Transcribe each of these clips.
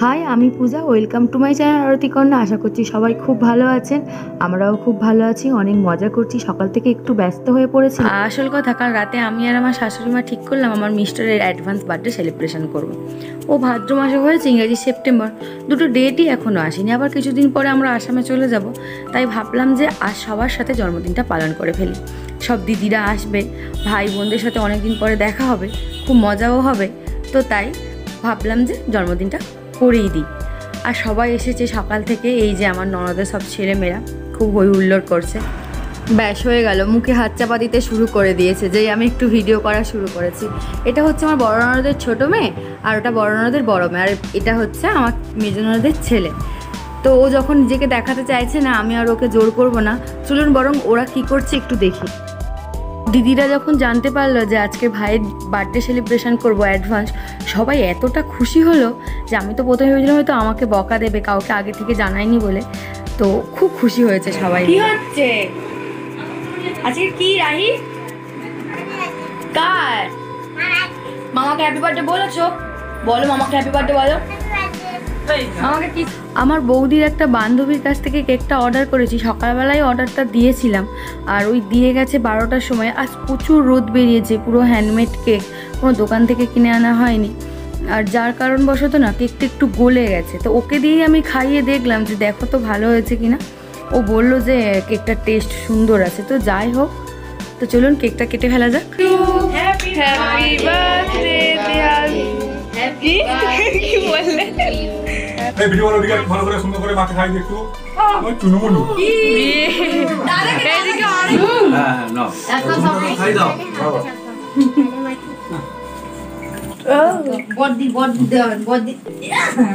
High আমি Puja welcome to my channel আরতি কন্যা আশা করছি সবাই খুব ভালো আছেন। আমরাও খুব ভালো আছি, অনেক মজা করছি। সকাল থেকে একটু ব্যস্ত হয়ে পড়েছি আসল কথা, কাল রাতে আমি আর আমার শাশুড়ি মা ঠিক করলাম, আমার মিস্টারের অ্যাডভান্স বার্থডে সেলিব্রেশন করব। ও ভাদ্র মাসে হয়েছে, ইংরেজি সেপ্টেম্বর। দুটো ডেটই এখনও আসেনি। আবার কিছুদিন পরে আমরা আসামে চলে যাব। তাই ভাবলাম যে আজ সবার সাথে জন্মদিনটা পালন করে ফেলি। সব দিদিরা আসবে, ভাই বোনদের সাথে অনেকদিন পরে দেখা হবে, খুব মজাও হবে। তো তাই ভাবলাম যে জন্মদিনটা করেই দিই। আর সবাই এসেছে সকাল থেকে, এই যে আমার ননদের সব ছেলেমেয়েরা, খুব হই হুল্লোড় করছে। ব্যাস হয়ে গেল, মুখে হাত চাপা দিতে শুরু করে দিয়েছে, যেই আমি একটু ভিডিও করা শুরু করেছি। এটা হচ্ছে আমার বড় ননদের ছোটো মেয়ে, আর ওটা বড় ননদের বড় মেয়ে, আর এটা হচ্ছে আমার মেজ ননদের ছেলে। তো ও যখন নিজেকে দেখাতে চাইছে না, আমি আর ওকে জোর করব না, চলুন বরং ওরা কি করছে একটু দেখি। দিদিরা যখন জানতে পারল যে আজকে ভাইয়ের বার্থডে সেলিব্রেশন করব অ্যাডভান্স সবাই এতটা খুশি হলো যে আমি তো প্রথমে ভেবেছিলাম হয়তো আমাকে বকা দেবে কাউকে আগে থেকে জানায়নি বলে। তো খুব খুশি হয়েছে সবাই কি হচ্ছে? আজকে কি রাহি? কার? মামাকে হ্যাপি বার্থডে বলেছ? বলো মামাকে হ্যাপি বার্থডে বলো। আমাকে কি আমার বৌদির একটা বান্ধবীর কাছ থেকে কেকটা অর্ডার করেছি। সকালবেলায় অর্ডারটা দিয়েছিলাম। আর ওই দিয়ে গেছে বারোটার সময়। আজ প্রচুর রোদ বেরিয়েছে পুরো হ্যান্ডমেড কেক কোনো দোকান থেকে কিনে আনা হয়নি। আর যার কারণবশত না কেকটা একটু গলে গেছে। তো ওকে দিয়েই আমি খাইয়ে দেখলাম যে দেখো তো ভালো হয়েছে কিনা? ও বলল যে কেকটার টেস্ট সুন্দর আছে। তো যাই হোক তো চলুন কেকটা কেটে ফেলা যাক। হ্যাপি বার্থডে দেয়াল কি? কি বললে? এই ভিডিও গুলো দিকে ভালো করে সুন্দর করে মাকে খাই একটু ওই চুনুমুনু এদিকে অনেক হ্যাঁ হ্যাঁ নাও খাই দাও বদ্দি বদ্দি দেওয়ান বদ্দি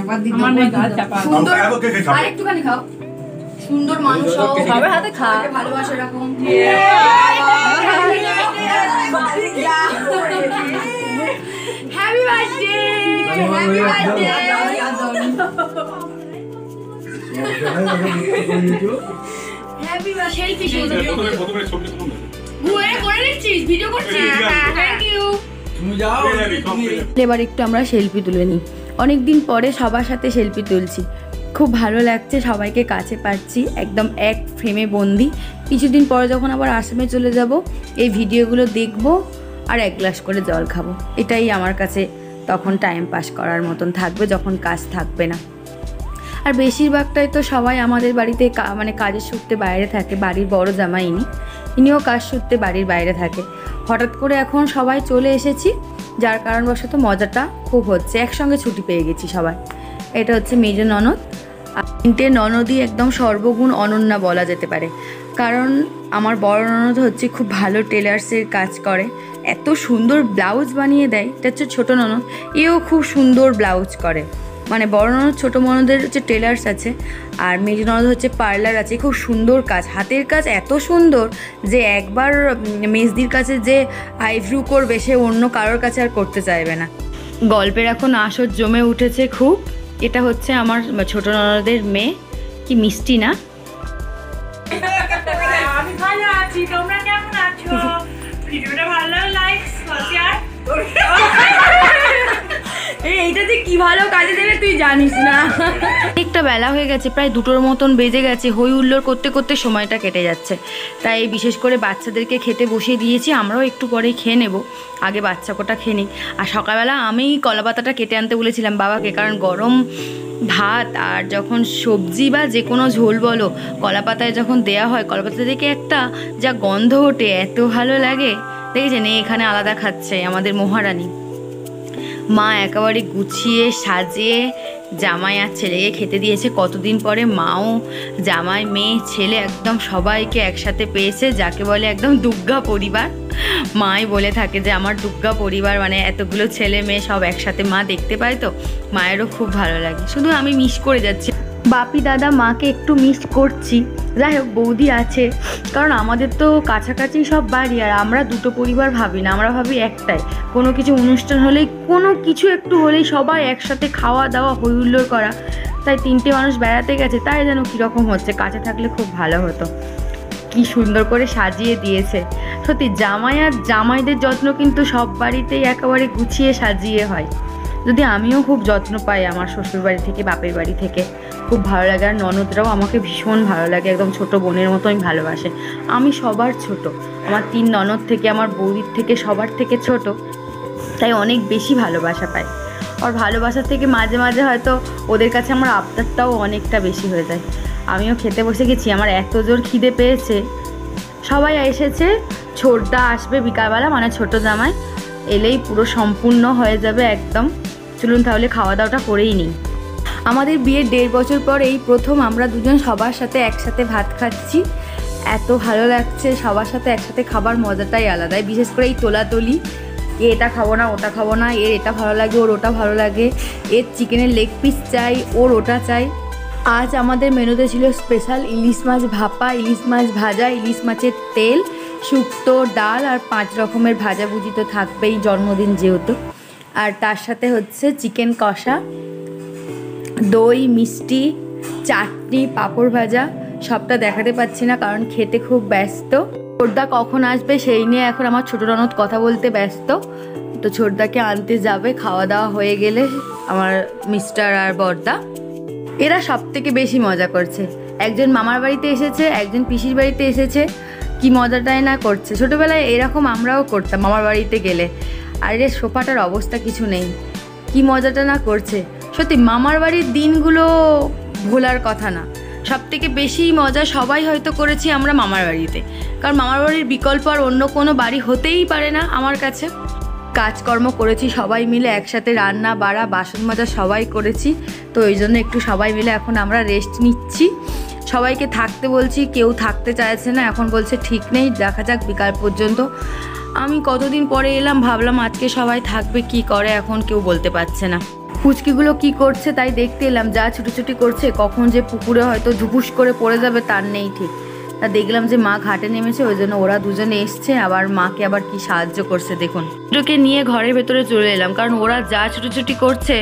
বদ্দি আমার মেয়ে গাছ চাপা। সুন্দর খাব, কে কে খাবে? আর একটুখানি খাও সুন্দর মানুষ হও সবার হাতে খা ভালোবাসা এরকম হ্যাপি বার্থডে এবার একটু আমরা সেলফি তুলে নিই। অনেক দিন পরে সবার সাথে সেলফি তুলছি। খুব ভালো লাগছে সবাইকে কাছে পাচ্ছি একদম এক ফ্রেমে বন্দি। কিছুদিন পরে যখন আবার আসামে চলে যাব এই ভিডিওগুলো দেখব আর এক গ্লাস করে জল খাব। এটাই আমার কাছে তখন টাইম পাস করার মতন থাকবে যখন কাজ থাকবে না। আর বেশিরভাগটাই তো সবাই আমাদের বাড়িতে মানে কাজের সূত্রে বাইরে থাকে, বাড়ির বড় জামাই ইনি। ইনিও কাজ সূত্রে বাড়ির বাইরে থাকে। হঠাৎ করে এখন সবাই চলে এসেছি, যার কারণবশত মজাটা খুব হচ্ছে। একসঙ্গে ছুটি পেয়ে গেছি সবাই। এটা হচ্ছে মেজ ননদ। তিনটে ননদই একদম সর্বগুণ অনন্যা বলা যেতে পারে। কারণ আমার বড় ননদ হচ্ছে খুব ভালো টেলার্সের কাজ করে। এত সুন্দর ব্লাউজ বানিয়ে দেয়, এটা হচ্ছে ছোটো ননদ, এও খুব সুন্দর ব্লাউজ করে। মানে বড় ননদ, ছোটো ননদের হচ্ছে টেলার্স আছে, আর মেজ ননদ হচ্ছে পার্লার আছে, খুব সুন্দর কাজ, হাতের কাজ এত সুন্দর যে একবার মেজদির কাছে যে আইভ্রু করবে, সে অন্য কারোর কাছে আর করতে চাইবে না। গল্পের এখন আসর জমে উঠেছে খুব, এটা হচ্ছে আমার ছোট ননদের মেয়ে, কি মিষ্টি না? আমি ভালো আছি তোমরা কেমন আছো? ভিডিওটা ভালো লাইক শেয়ার এইটা যে কি ভালো কাজে দেবে তুই জানিস না। একটা বেলা হয়ে গেছে, প্রায় দুটোর মতন বেজে গেছে। হই হুল্লোড় করতে করতে সময়টা কেটে যাচ্ছে। তাই বিশেষ করে বাচ্চাদেরকে খেতে বসিয়ে দিয়েছি, আমরাও একটু পরেই খেয়ে নেব। আগে বাচ্চা কোটা খেয়ে নিই। আর সকালবেলা আমি কলা পাতাটা কেটে আনতে বলেছিলাম বাবাকে, কারণ গরম ভাত আর যখন সবজি বা যে কোনো ঝোল বলো কলা পাতায় যখন দেয়া হয় কলা পাতা থেকে একটা যা গন্ধ ওঠে, এত ভালো লাগে। দেখেছেন? এখানে আলাদা খাচ্ছে আমাদের মহারানী। মা একেবারে গুছিয়ে সাজিয়ে জামাই আর ছেলেকে খেতে দিয়েছে। কতদিন পরে মাও, জামাই, মেয়ে, ছেলে একদম সবাইকে একসাথে পেয়েছে, যাকে বলে একদম দুর্গা পরিবার। মাই বলে থাকে যে, আমার দুর্গা পরিবার মানে এতগুলো ছেলে মেয়ে সব একসাথে মা দেখতে পায় তো? মায়েরও খুব ভালো লাগে। শুধু আমি মিস করে যাচ্ছি। বাপি দাদা, মাকে একটু মিস করছি। যাই হোক, বৌদি আছে। কারণ আমাদের তো কাছাকাছি সব বাড়ি, আর আমরা দুটো পরিবার ভাবি না, আমরা ভাবি একটাই। কোনো কিছু অনুষ্ঠান হলেই, কোনো কিছু একটু হলেই সবাই একসাথে খাওয়া দাওয়া হই হুল্লোড় করা। তাই তিনটে মানুষ বেড়াতে গেছে, তাই যেন কীরকম হচ্ছে, কাছে থাকলে খুব ভালো হতো। কি সুন্দর করে সাজিয়ে দিয়েছে। সত্যি, জামাই আর জামাইদের যত্ন কিন্তু সব বাড়িতেই একেবারে গুছিয়ে সাজিয়ে হয়। যদি আমিও খুব যত্ন পাই আমার শ্বশুর বাড়ি থেকে, বাপের বাড়ি থেকে। খুব ভালো লাগে আর ননদরাও আমাকে ভীষণ ভালো লাগে, একদম ছোট বোনের মতো আমি ভালোবাসে। আমি সবার ছোট, আমার তিন ননদ থেকে, আমার বৌদির থেকে সবার থেকে ছোট, তাই অনেক বেশি ভালোবাসা পাই। আর ভালোবাসার থেকে মাঝে মাঝে হয়তো ওদের কাছে আমার আবদারটাও অনেকটা বেশি হয়ে যায়। আমিও খেতে বসে গেছি, আমার এত জোর খিদে পেয়েছে। সবাই এসেছে, ছোটদা আসবে বিকালবেলা মানে ছোট জামাই, এলেই পুরো সম্পূর্ণ হয়ে যাবে একদম। চলুন তাহলে খাওয়া দাওয়াটা করেই নিই। আমাদের বিয়ের দেড় বছর পর এই প্রথম আমরা দুজন সবার সাথে একসাথে ভাত খাচ্ছি। এত ভালো লাগছে, সবার সাথে একসাথে খাবার মজাটাই আলাদা বিশেষ করে এই তোলাতলি, এ এটা খাব না, ওটা খাব না, এর এটা ভালো লাগে, ওর ওটা ভালো লাগে, এর চিকেনের লেগ পিস চাই, ওর ওটা চাই। আজ আমাদের মেনুতে ছিল স্পেশাল ইলিশ মাছ ভাপা, ইলিশ মাছ ভাজা, ইলিশ মাছের তেল, শুক্তো ডাল আর পাঁচ রকমের ভাজাভুজি তো থাকবেই জন্মদিন যেহেতু। আর তার সাথে হচ্ছে চিকেন কষা দই, মিষ্টি, চাটনি, পাঁপড় ভাজা, সবটা দেখাতে পাচ্ছি না কারণ খেতে খুব ব্যস্ত। ছোটদা কখন আসবে সেই নিয়ে এখন আমার ছোট ননদ কথা বলতে ব্যস্ত। তো ছোটদাকে আনতে যাবে, খাওয়া দাওয়া হয়ে গেলে আমার মিস্টার আর বর্দা। এরা সব থেকে বেশি মজা করছে। একজন মামার বাড়িতে এসেছে, একজন পিসির বাড়িতে এসেছে। কি মজাটাই না করছে। ছোটবেলায় এরকম আমরাও করতাম মামার বাড়িতে গেলে। আর এর সোফাটার অবস্থা কিছু নেই। কি মজাটা না করছে। সত্যি, মামার বাড়ির দিনগুলো ভোলার কথা না। সব থেকে বেশি মজা সবাই হয়তো করেছি আমরা মামার বাড়িতে। কারণ মামার বাড়ির বিকল্প আর অন্য কোনো বাড়ি হতেই পারে না আমার কাছে। কাজকর্ম করেছি সবাই মিলে, একসাথে রান্না, বাড়া, বাসন মাজা সবাই করেছি। তো ওই জন্য একটু সবাই মিলে এখন আমরা রেস্ট নিচ্ছি। সবাইকে থাকতে বলছি, কেউ থাকতে চাইছে না, এখন বলছে ঠিক নেই, দেখা যাক বিকাল পর্যন্ত। আমি কতদিন পরে এলাম, ভাবলাম আজকে সবাই থাকবে, কি করে এখন কেউ বলতে পারছে না। ফুচকিগুলো কি করছে তাই দেখতে এলাম, যা ছুটোছুটি করছে, কখন যে পুকুরে হয়তো ধুপুস করে পড়ে যাবে তার নেই ঠিক। তা দেখলাম যে মা ঘাটে নেমেছে, ওই জন্য ওরা দুজনে এসছে, আবার মাকে আবার কি সাহায্য করছে দেখুন। দুটোকে নিয়ে ঘরের ভেতরে চলে এলাম, কারণ ওরা যা ছুটোছুটি করছে,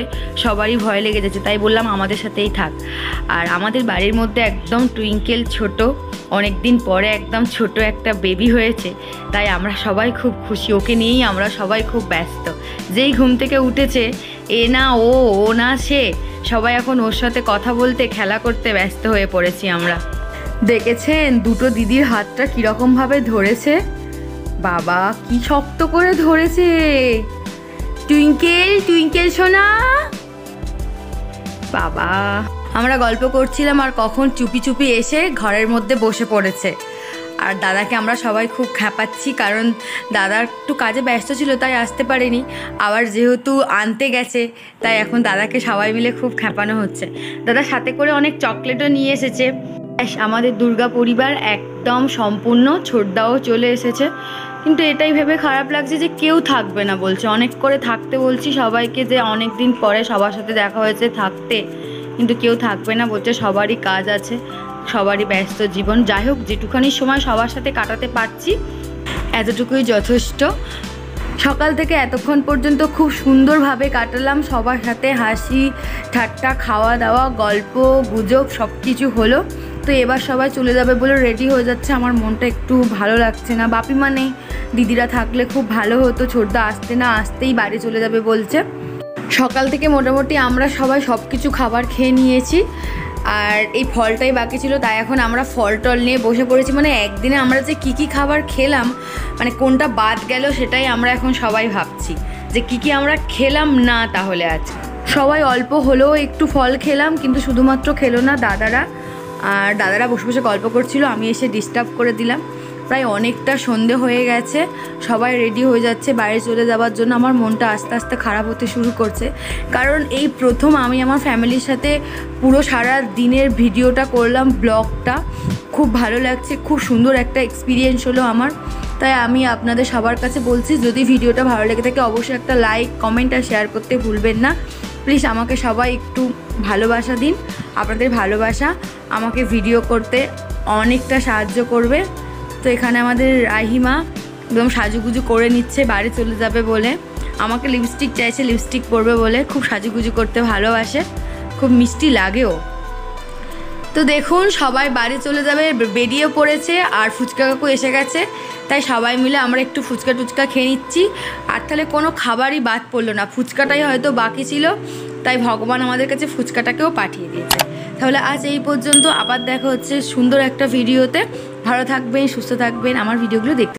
সবারই ভয় লেগে যাচ্ছে, তাই বললাম আমাদের সাথেই থাক। আর আমাদের বাড়ির মধ্যে একদম টুইঙ্কেল ছোট অনেক দিন পরে একদম ছোট একটা বেবি হয়েছে, তাই আমরা সবাই খুব খুশি। ওকে নিয়েই আমরা সবাই খুব ব্যস্ত। যেই ঘুম থেকে উঠেছে, এ না ও ও না সে, সবাই এখন ওর সাথে কথা বলতে, খেলা করতে ব্যস্ত হয়ে পড়েছি আমরা। দেখেছেন দুটো দিদির হাতটা কীরকমভাবে ধরেছে? বাবা, কি শক্ত করে ধরেছে। টুইঙ্কেল টুইঙ্কেল, সোনা। বাবা। আমরা গল্প করছিলাম আর কখন চুপি চুপি এসে ঘরের মধ্যে বসে পড়েছে। আর দাদাকে আমরা সবাই খুব খ্যাপাচ্ছি কারণ দাদা একটু কাজে ব্যস্ত ছিল, তাই আসতে পারেনি। আবার যেহেতু আনতে গেছে, তাই এখন দাদাকে সবাই মিলে খুব খ্যাপানো হচ্ছে। দাদা সাথে করে অনেক চকলেটও নিয়ে এসেছে। আমাদের দুর্গা পরিবার একদম সম্পূর্ণ ছোটদাও চলে এসেছে। কিন্তু এটাই ভেবে খারাপ লাগছে যে কেউ থাকবে না বলছে। অনেক করে থাকতে বলছি সবাইকে যে অনেক দিন পরে সবার সাথে দেখা হয়েছে থাকতে। কিন্তু কেউ থাকবে না, বলছে সবারই কাজ আছে, সবারই ব্যস্ত জীবন। যাই হোক যেটুখানি সময় সবার সাথে কাটাতে পারছি, এতটুকুই যথেষ্ট। সকাল থেকে এতক্ষণ পর্যন্ত খুব সুন্দরভাবে কাটালাম, সবার সাথে হাসি, ঠাট্টা খাওয়া দাওয়া গল্প, গুজব সব কিছু হলো। তো এবার সবাই চলে যাবে বলে রেডি হয়ে যাচ্ছে, আমার মনটা একটু ভালো লাগছে না। বাপি মানে দিদিরা থাকলে খুব ভালো হতো, ছোটদা আসতে না আসতেই বাড়ি চলে যাবে বলছে। সকাল থেকে মোটামুটি আমরা সবাই সব কিছু খাবার খেয়ে নিয়েছি। আর এই ফলটাই বাকি ছিল, তাই এখন আমরা ফল টল নিয়ে বসে পড়েছি। মানে একদিনে আমরা যে কী কী খাবার খেলাম মানে কোনটা বাদ গেল সেটাই আমরা এখন সবাই ভাবছি। যে কী কী আমরা খেলাম না তাহলে আজ। সবাই অল্প হলেও একটু ফল খেলাম, কিন্তু শুধুমাত্র খেলো না দাদারা। আর দাদারা বসে বসে গল্প করছিল, আমি এসে ডিস্টার্ব করে দিলাম। প্রায় অনেকটা সন্ধে হয়ে গেছে, সবাই রেডি হয়ে যাচ্ছে, বাইরে চলে যাওয়ার জন্য আমার মনটা আস্তে আস্তে খারাপ হতে শুরু করছে। কারণ এই প্রথম আমি আমার ফ্যামিলির সাথে পুরো সারা দিনের ভিডিওটা করলাম ব্লগটা খুব ভালো লাগছে, খুব সুন্দর একটা এক্সপিরিয়েন্স হলো আমার। তাই আমি আপনাদের সবার কাছে বলছি, যদি ভিডিওটা ভালো লেগে থাকে, অবশ্যই একটা লাইক কমেন্ট আর শেয়ার করতে ভুলবেন না। প্লিজ আমাকে সবাই একটু ভালোবাসা দিন। আপনাদের ভালোবাসা আমাকে ভিডিও করতে অনেকটা সাহায্য করবে। তো এখানে আমাদের রাহিমা একদম সাজুগুজু করে নিচ্ছে, বাড়ি চলে যাবে বলে। আমাকে লিপস্টিক চাইছে লিপস্টিক পরবে বলে। খুব সাজুগুজু করতে ভালোবাসে। খুব মিষ্টি লাগেও। তো দেখুন, সবাই বাড়ি চলে যাবে বেরিয়ে পড়েছে, আর ফুচকা কাকু এসে গেছে। তাই সবাই মিলে আমরা একটু ফুচকা টুচকা খেয়ে নিচ্ছি। আর তাহলে কোনো খাবারই বাদ পড়ল না। ফুচকাটাই হয়তো বাকি ছিল, তাই ভগবান আমাদের কাছে ফুচকাটাকেও পাঠিয়ে দিয়েছে। তাহলে আজ এই পর্যন্ত। আবার দেখা হচ্ছে সুন্দর একটা ভিডিওতে। ভালো থাকবেন, সুস্থ থাকবেন। আমার ভিডিওগুলো দেখতে